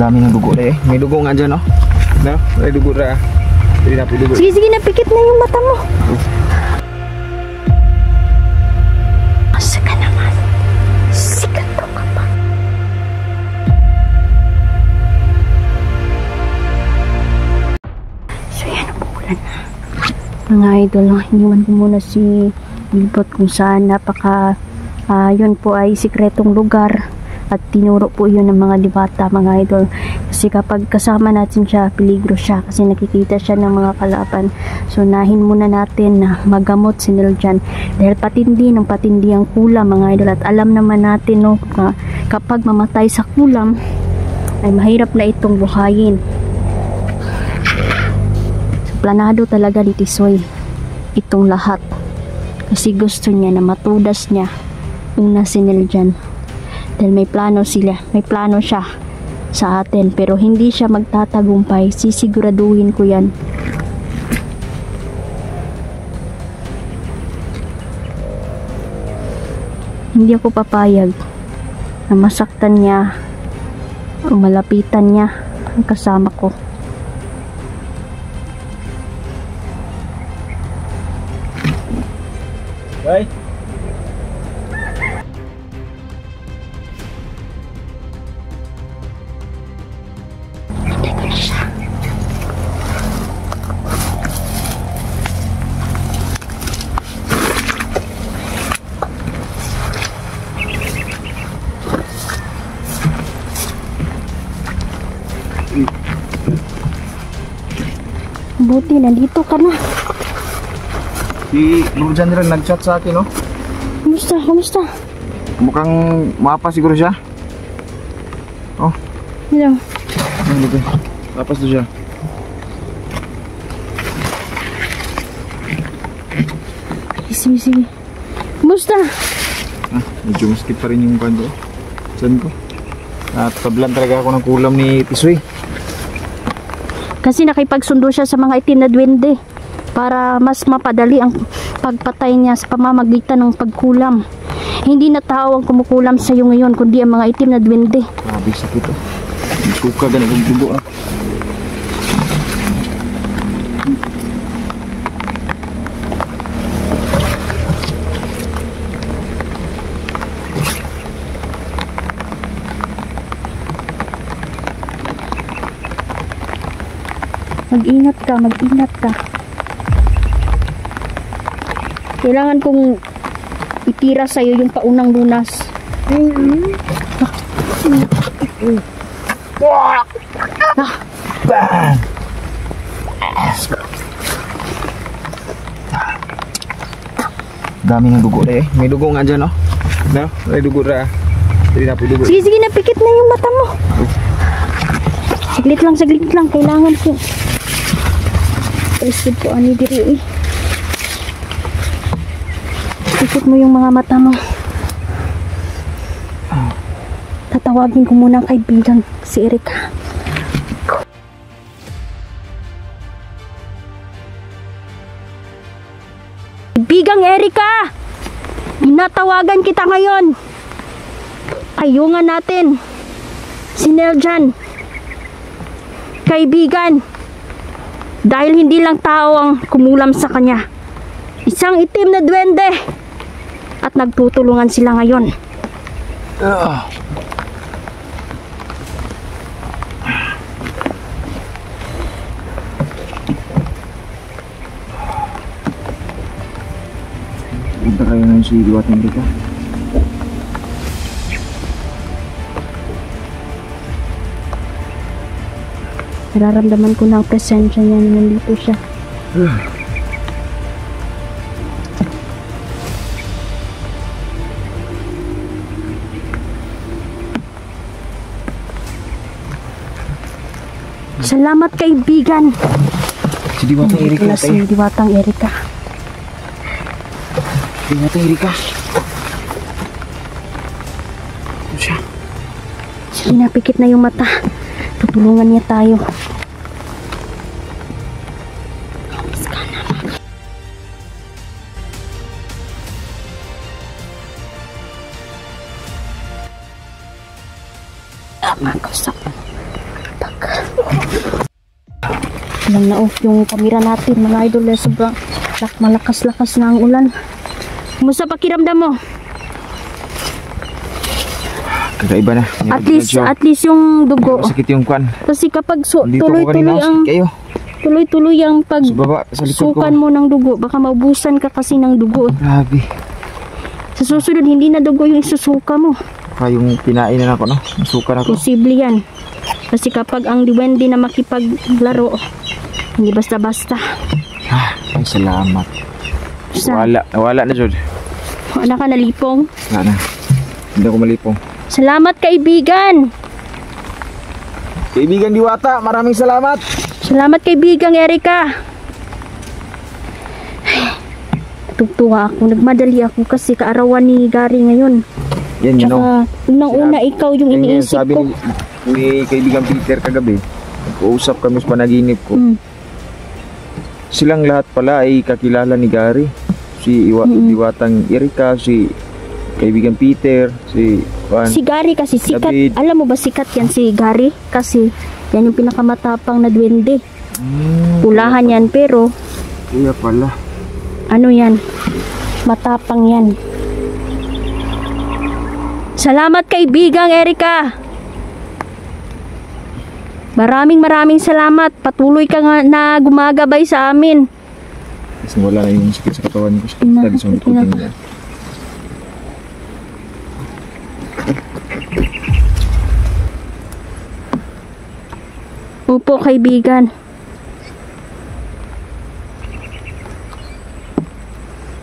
Dami ng dugo na eh. May dugo nga dyan, no? No? May dugo dugo. Sige, sige, napikit na yung mata mo. Mga idol, iniwan ko muna si Bilbot kung saan napaka ah, yun po ay sikretong lugar at tinuro po yun ng mga dibata mga idol. Kasi kapag kasama natin siya peligro siya kasi nakikita siya ng mga kalaban. So nahin muna natin na magamot si Niljan dahil patindi ng patindi ang kulam mga idol. At alam naman natin no kapag mamatay sa kulam ay mahirap na itong buhayin planado talaga ni Tisoy itong lahat. Kasi gusto niya na matudas niya una si Niljan dahil may plano sila, may plano siya sa atin. Pero hindi siya magtatagumpay. Sisiguraduhin ko yan. Hindi ako papayag na masaktan niya o malapitan niya ang kasama ko Bye. buti nandito ka na Si Bro General nag-chat sa akin, no? kumusta kumusta Mukhang mapa siguro siya. Oh, hello ano dito? Mapas to siya. sige sige kumusta Ah, medyo maskip pa rin yung kwento. Saan ko? At tablan talaga ako ng kulam ni Tisoy. Kasi nakipagsundo siya sa mga itim na duwende para mas mapadali ang pagpatay niya sa pamamagitan ng pagkulam. Hindi na tao ang kumukulam sa iyo ngayon, kundi ang mga itim na duwende. Grabe sakit oh. Suka ganun yung dugo ah. Mag-ingat ka, mag-ingat ka. Kailangan kong itira sa iyo yung paunang lunas. Dami ng dugo eh. May dugo nga dyan oh. No? May dugo na. Hindi na po dugo. Sige, sige, napikit na yung mata mo. Saglit lang, saglit lang. Kailangan ko. Prested ko ani diri eh. Ikot mo yung mga mata mo. Tatawagin ko muna ang kaibigan si Erika. Kaibigang Erika! Inatawagan kita ngayon. Ayungan natin. Si Neljan. Kaibigan. Dahil hindi lang tao ang kumulam sa kanya. Isang itim na duwende. At nagtutulungan sila ngayon. Ah. Punta kayo ng si Diwat Enrica. Nararamdaman ko na ang presensya niya na nandito siya. Salamat kaibigan. Si Diwat Ito Enrica na si tayo. Diwatang Erika. Diwat Enrica. Ano siya? Sige na, pikit na yung mata. Tutulungan niya tayo. Tama ko sa pag... Lang na off yung kamera natin mga idol eh, sobrang lak malakas-lakas na ang ulan. Kumusta pakiramdam mo? Kakaiba na. At least, at least yung dugo. Masakit yung kwan. Kasi kapag tuloy-tuloy ang Kayo. tuloy-tuloy ang pag Sa baba, sa likod ko. sukan mo ng dugo, baka maubusan ka kasi ng dugo. Grabe. Sa susunod, hindi na dugo yung isusuka mo. Kaya yung kinain na ako, no? Nasukan ako. Posible yan. Kasi kapag ang diwende na makipaglaro, hindi basta-basta. Ah, ay, salamat. Sa, Wala. Wala na, Jod. wala ka nalipong. Wala na. Hindi ako malipong. Salamat kaibigan! Kaibigan Diwata, maraming salamat. Salamat kaibigang Erika! Tugtuwa ako. Nagmadali ako kasi kaarawan ni Gary ngayon. Yan, yun, no? Tsaka, unang-una ikaw yung iniisip sabi ko. ni, ni kaibigan Peter kagabi. Nag-uusap kami sa panaginip ko. Mm. Silang lahat pala ay kakilala ni Gary. Si Iwa, Mm-mm. Diwatang Erika, si kaibigan Peter, si Juan. Si Gary kasi sikat. David. Alam mo ba sikat yan si Gary? Kasi yan yung pinakamatapang na duwende. Hmm, Pulahan yan pero Kaya pala. ano yan? Matapang yan. Salamat kaibigang Erika. Maraming maraming salamat. Patuloy ka nga na gumagabay sa amin. Kasi wala na yung sakit sa katawan ko. Sakit sa ina- niya. Opo kaibigan.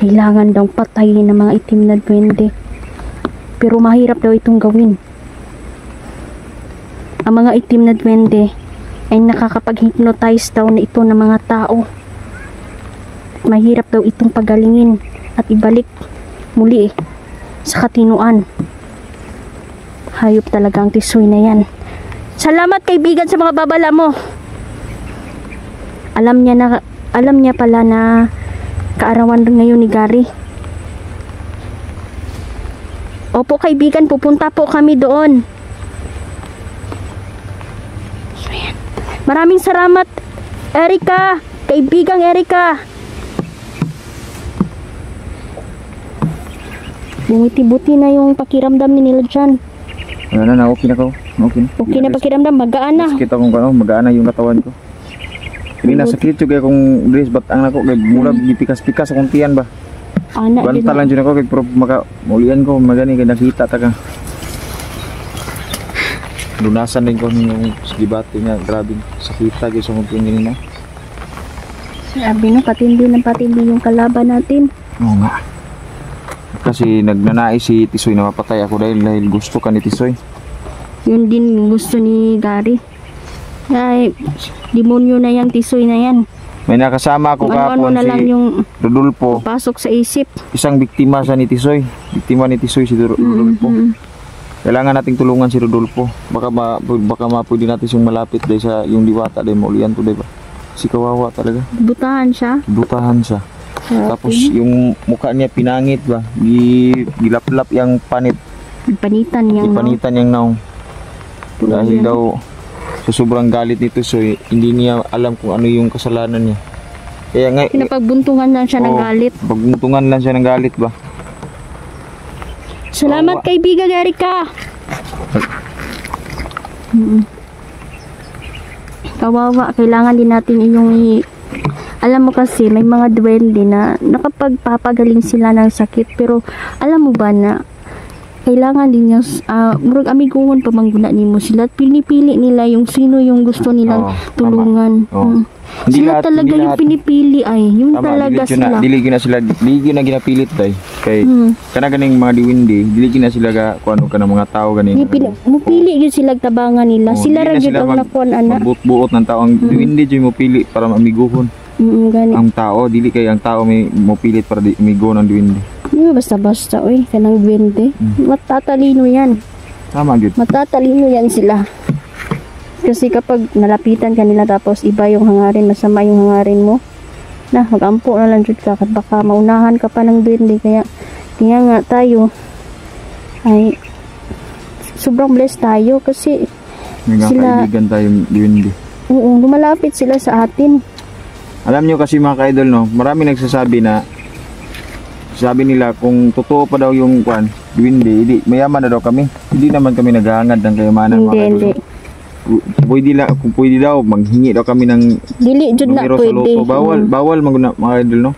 Kailangan daw patayin ng mga itim na duwende. Pero mahirap daw itong gawin. Ang mga itim na duwende ay nakakapag-hypnotize daw na ito ng mga tao. Mahirap daw itong pagalingin at ibalik muli sa katinuan. Hayop talaga ang tisoy na yan. Salamat kaibigan sa mga babala mo. Alam niya na alam niya pala na kaarawan ngayon ni Gary. Opo kaibigan, pupunta po kami doon. So, yan. Maraming salamat, Erika. Kaibigang Erika. Bumiti-buti na yung pakiramdam ni nila dyan. Wala na, na, okay na ko. Okay na. Okay na pakiramdam, magaan na. Sakit akong ano, magaan na yung katawan ko. Hindi na sakit juga kung dress batang na ko kay mula gipikas-pikas akong tiyan ba. Ana, Banta lang dyan ako kay pero maka mulian ko magani kay nakita ta ka. Lunasan din ko yung gibati niya, grabe sakita gyud sa mga tingin na. Sabi no, patindi ng patindi yung kalaban natin. Oo nga. Kasi nagnanais si Tisoy na mapatay ako dahil dahil gusto ka ni Tisoy. Yun din gusto ni Gary. Ay, demonyo na yan, tisoy na yan. May nakasama ako Kung ano-ano kahapon na lang si yung Rodolfo, pasok sa isip. isang biktima sa ni Tisoy. Biktima ni Tisoy si Ro- Rodolfo. Mhm. Kailangan nating tulungan si Rodolfo. Baka ma, baka ma pwede natin siyang malapit dahil sa yung diwata dahil maulian to dahil ba. Si kawawa talaga. Butahan siya. Butahan siya. Sa Tapos yung mukha niya pinangit ba. Gi, gilaplap yung panit. panitan niyang no? Ipanitan niyang naong. Dahil daw sa sobrang galit nito so hindi niya alam kung ano yung kasalanan niya. Kaya nga Pinapagbuntungan lang siya ng Oo. galit. Pagbuntungan lang siya ng galit ba? Salamat Kawawa. kaibigan Erika. Mm. Kawawa, kailangan din natin yung i- alam mo kasi may mga duwende na nakapagpapagaling sila ng sakit pero alam mo ba na kailangan din niya uh, murag amiguhon pa mangguna nimo sila at pinipili nila yung sino yung gusto nilang tama. tulungan. Oo. Mm. Hindi sila lahat- talaga yung lahat. pinipili ay yung Tama, talaga gyud na sila. dili gyud na sila dili gyud na ginapilit day. Kay Hmm. kana ganing mga diwindi, dili gyud na sila ga kuano ka ng mga tao ganing. Ni pili, mupili yun sila tabangan nila. Oo, sila ra na gyud sila ang nakuan ana. Magbuot-buot ng tao ang diwindi jud mo pili para mamiguhon Mm, gani. ang tao, dili kay ang tao may mo pilit para di migo ng diwindi. Ano basta-basta oy, kanang duwende. Hmm. Matatalino yan. Tama gyud. Matatalino yan sila. Kasi kapag nalapitan ka nila tapos iba yung hangarin, masama yung hangarin mo, na magampo na lang jud ka kat baka maunahan ka pa ng duwende kaya kaya nga tayo ay sobrang blessed tayo kasi Sila- kaibigan tayong diwindi. oo, lumalapit sila sa atin. Alam nyo kasi mga ka-idol, no, marami nagsasabi na sabi nila kung totoo pa daw yung kwan, diwindi, hindi, mayaman na daw kami. Hindi naman kami naghahangad ng kayamanan Hindi, mga ka-idol. hindi. no. Pwede, la, kung pwede daw, manghingi daw kami ng Dili jud na sa pwede. loto. Bawal, Mm. bawal mga, mga idol, no?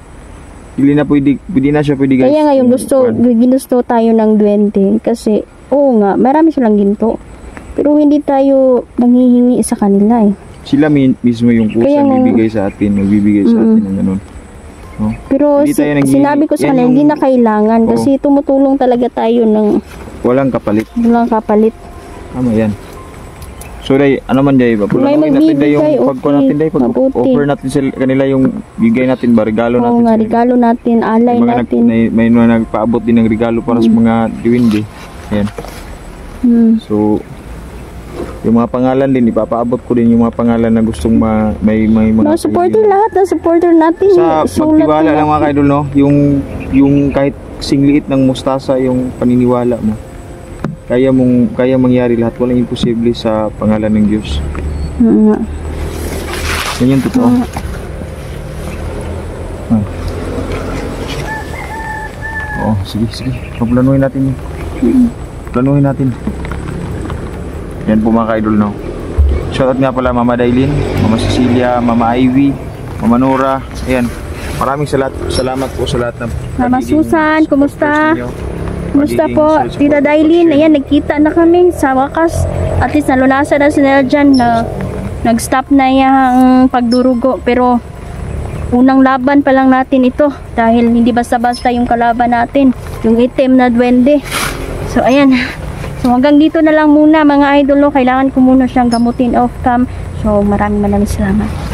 Hindi na pwede, pwede na siya pwede guys. Kaya nga yung gusto, ginusto tayo ng duwende kasi oo nga, marami silang ginto. Pero hindi tayo nanghihingi sa kanila eh. Sila mi- mismo yung kusa Kaya bibigay sa atin, magbibigay sa Mm. atin ng ganun. No? Pero si- sinabi ko sa kanila, hindi na kailangan Oo. kasi tumutulong talaga tayo ng Walang kapalit. walang kapalit. Tama yan. So day, ano man day, May papulanuhin natin day yung okay. natin day, pag Mabuti. offer natin sa kanila yung bigay natin ba, regalo natin Oo nga, regalo natin, alay May mga nag, natin. may, may mga nagpaabot din ng regalo para sa mga diwindi. Ayan. Hmm. So, yung mga pangalan din, ipapaabot ko din yung mga pangalan na gustong ma, may, may mga Mga supporter lahat, na supporter natin. Sa na lang mga kaidol, no? Yung, yung kahit singliit ng mustasa yung paniniwala mo. Kaya mong kaya mangyari lahat, walang imposible sa pangalan ng Diyos. Oo nga. Yan yung totoo. Ah. Oo, sige, sige. Paplanuhin natin yun. Planuhin natin. Yan po mga ka-idol, no? Shoutout nga pala Mama Dailin, Mama Cecilia, Mama Ivy, Mama Nora. Ayan. Maraming salat, salamat po sa lahat ng Mama Susan, kumusta? Pagiging po? Tita Dailin, ayan, nagkita na kami sa wakas. At least nalunasan na si Neljan na nag-stop na yung pagdurugo. Pero unang laban pa lang natin ito dahil hindi basta-basta yung kalaban natin. Yung itim na duwende. So, ayan. So, hanggang dito na lang muna mga idol. no. Kailangan ko muna siyang gamutin off cam. So, maraming maraming salamat.